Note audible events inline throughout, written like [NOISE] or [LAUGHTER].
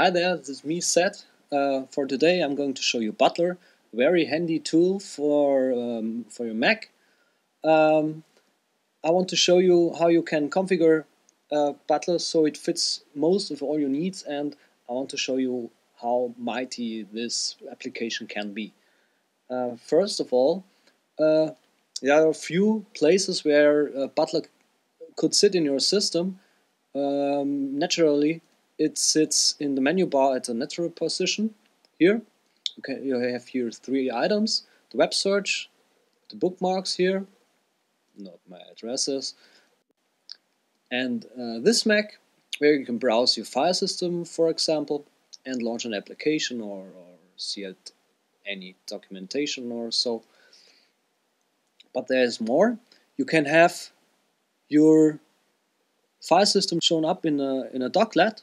Hi there, this is me Seth. Uh, for today I'm going to show you Butler, very handy tool for, um, for your Mac. Um, I want to show you how you can configure uh, Butler so it fits most of all your needs and I want to show you how mighty this application can be. Uh, first of all, uh, there are a few places where uh, Butler could sit in your system um, naturally it sits in the menu bar at the natural position here. Okay, you have here three items, the web search, the bookmarks here, not my addresses, and uh, this Mac where you can browse your file system, for example, and launch an application or, or see it, any documentation or so. But there's more. You can have your file system shown up in a, in a docklet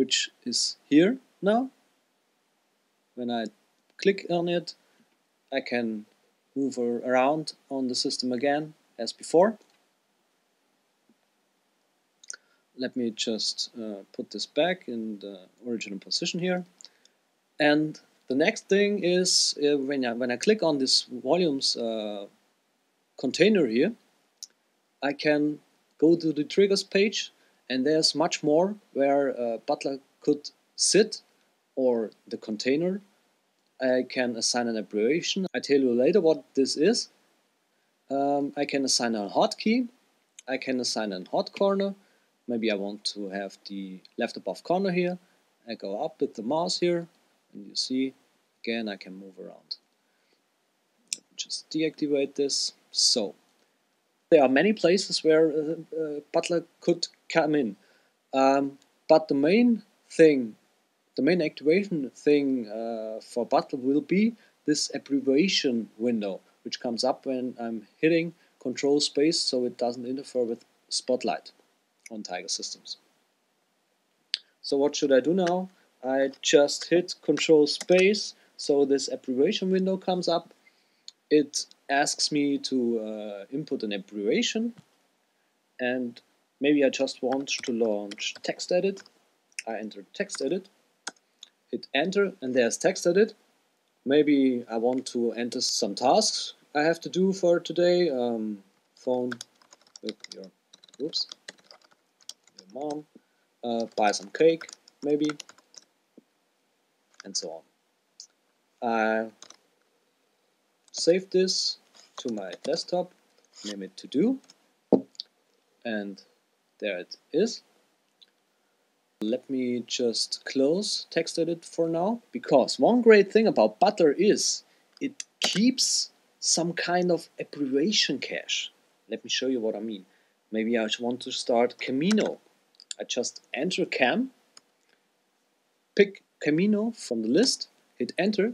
which is here now. When I click on it, I can move around on the system again as before. Let me just uh, put this back in the original position here. And the next thing is uh, when, I, when I click on this volumes uh, container here, I can go to the triggers page and there's much more where uh, Butler could sit or the container. I can assign an abbreviation. I tell you later what this is. Um, I can assign a hotkey. I can assign a hot corner. Maybe I want to have the left above corner here. I go up with the mouse here and you see again I can move around. Just deactivate this. So there are many places where uh, uh, Butler could come in. Um, but the main thing, the main activation thing uh, for Butler will be this abbreviation window, which comes up when I'm hitting control space so it doesn't interfere with Spotlight on Tiger systems. So what should I do now? I just hit control space so this abbreviation window comes up. It asks me to uh, input an abbreviation and Maybe I just want to launch TextEdit. I enter TextEdit, hit enter, and there's TextEdit. Maybe I want to enter some tasks I have to do for today. Um, phone with your, oops, your mom, uh, buy some cake, maybe, and so on. Save this to my desktop, name it to do, and there it is. Let me just close TextEdit for now, because one great thing about Butler is it keeps some kind of abbreviation cache. Let me show you what I mean. Maybe I want to start Camino. I just enter Cam, pick Camino from the list, hit enter,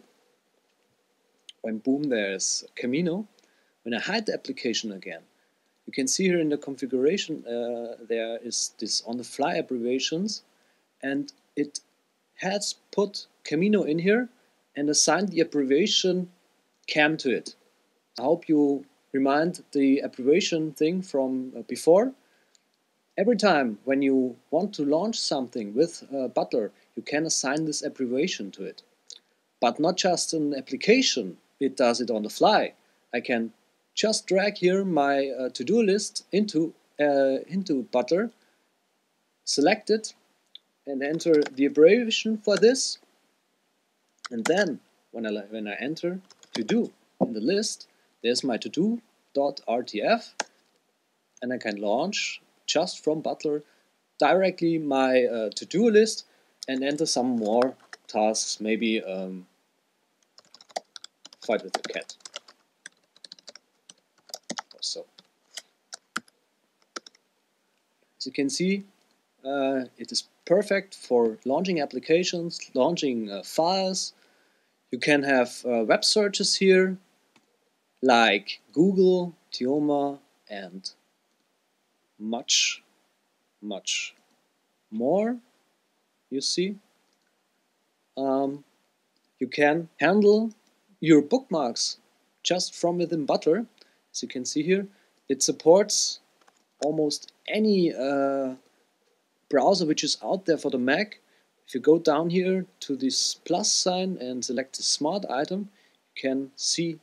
and boom, there's Camino. When I hide the application again, you can see here in the configuration uh, there is this on the fly abbreviations and it has put Camino in here and assigned the abbreviation cam to it. I hope you remind the abbreviation thing from uh, before. Every time when you want to launch something with uh, Butler, you can assign this abbreviation to it. But not just an application, it does it on the fly. I can just drag here my uh, to-do list into, uh, into Butler, select it, and enter the abbreviation for this. And then, when I, when I enter to-do in the list, there's my to-do.rtf, and I can launch just from Butler directly my uh, to-do list and enter some more tasks, maybe um, fight with the cat. As you can see, uh, it is perfect for launching applications, launching uh, files. You can have uh, web searches here, like Google, Teoma, and much, much more, you see. Um, you can handle your bookmarks just from within Butler. As you can see here, it supports almost any uh, browser which is out there for the Mac. if you go down here to this plus sign and select the smart item, you can see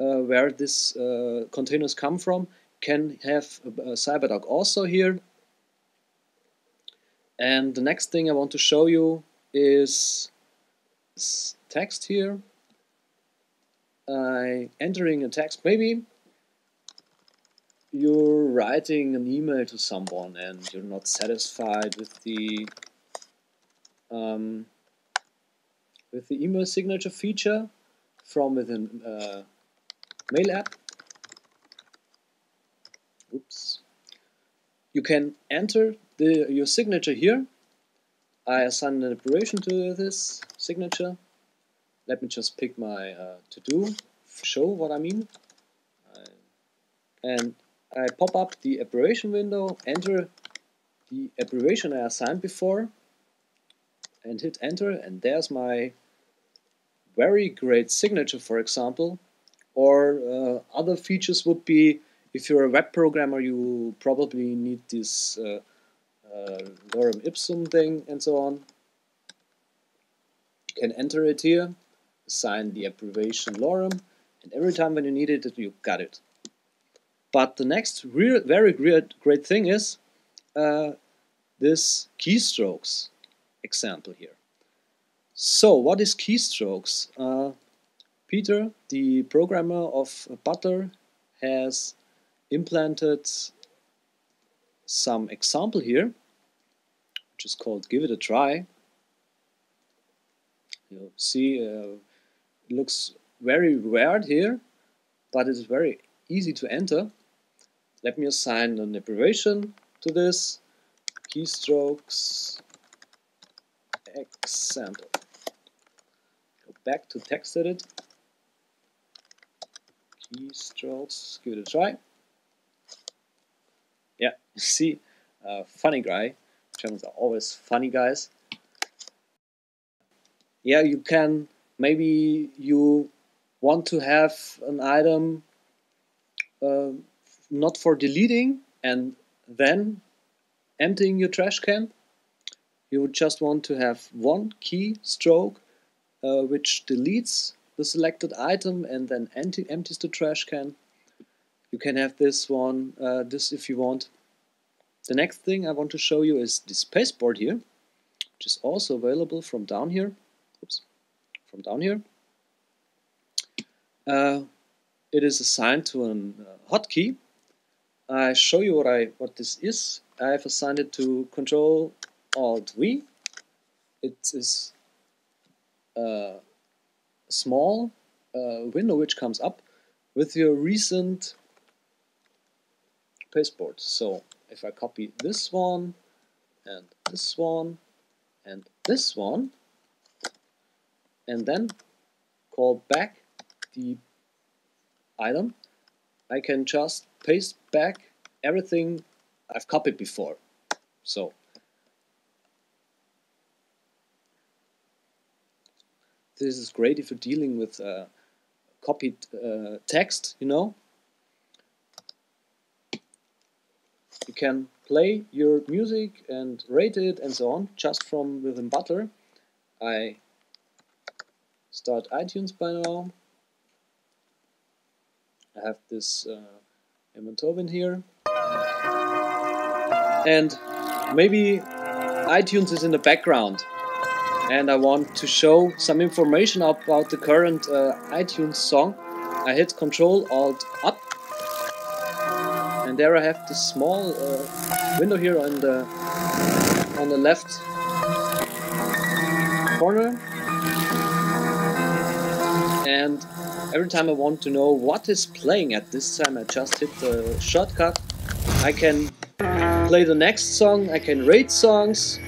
uh, where these uh, containers come from. Can have CyberDog also here. And the next thing I want to show you is text here. I entering a text maybe you're writing an email to someone and you're not satisfied with the um, with the email signature feature from within uh, mail app. Oops. You can enter the your signature here. I assign an operation to this signature. Let me just pick my uh, to do, show what I mean. and I pop up the abbreviation window, enter the abbreviation I assigned before, and hit enter, and there's my very great signature, for example. Or uh, other features would be if you're a web programmer, you probably need this uh, uh, lorem ipsum thing and so on. You can enter it here, assign the abbreviation lorem, and every time when you need it, you got it. But the next real, very great, great thing is uh, this keystrokes example here. So what is keystrokes? Uh, Peter, the programmer of Butler, has implanted some example here, which is called Give It a Try. You'll see uh, looks very weird here, but it's very easy to enter. Let me assign an abbreviation to this. Keystrokes example. Go back to text edit. Keystrokes, give it a try. Yeah, [LAUGHS] see, uh, funny guy. Germans are always funny guys. Yeah, you can, maybe you want to have an item uh, not for deleting and then emptying your trash can. You would just want to have one key stroke uh, which deletes the selected item and then empty empties the trash can. You can have this one, uh, this if you want. The next thing I want to show you is this pasteboard here, which is also available from down here. From down here. Uh, it is assigned to a uh, hotkey I show you what I what this is. I have assigned it to Control Alt V. It is a small uh, window which comes up with your recent pasteboard. So if I copy this one and this one and this one and then call back the item, I can just paste back everything I've copied before. So this is great if you're dealing with uh, copied uh, text, you know. You can play your music and rate it and so on just from within Butler. I start iTunes by now. I have this uh, Tobin here. And maybe iTunes is in the background and I want to show some information about the current uh, iTunes song. I hit Control Alt Up and there I have this small uh, window here on the on the left corner and every time I want to know what is playing at this time I just hit the shortcut I can play the next song, I can rate songs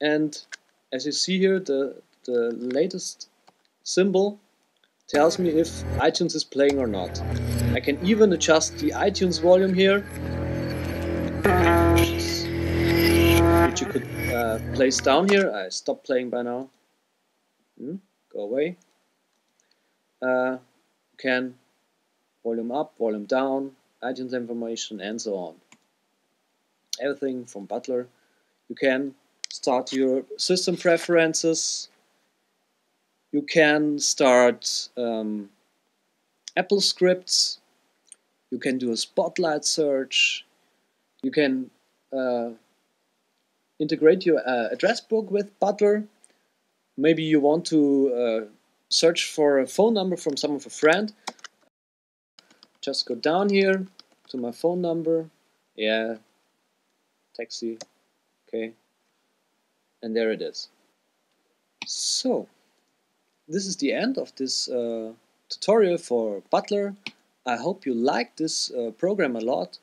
and as you see here the, the latest symbol tells me if iTunes is playing or not. I can even adjust the iTunes volume here which you could uh, place down here. I stopped playing by now. Go away. Uh, you can volume up, volume down, iTunes information and so on. Everything from Butler You can start your system preferences. You can start um, Apple scripts. You can do a spotlight search. You can uh, integrate your uh, address book with Butler. Maybe you want to uh, search for a phone number from some of a friend. Just go down here to my phone number. Yeah, taxi. Okay. And there it is. So, this is the end of this uh, tutorial for Butler. I hope you like this uh, program a lot.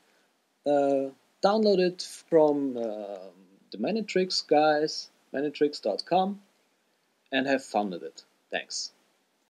Uh, download it from uh, the Manytricks guys, manytricks.com, and have fun with it. Thanks.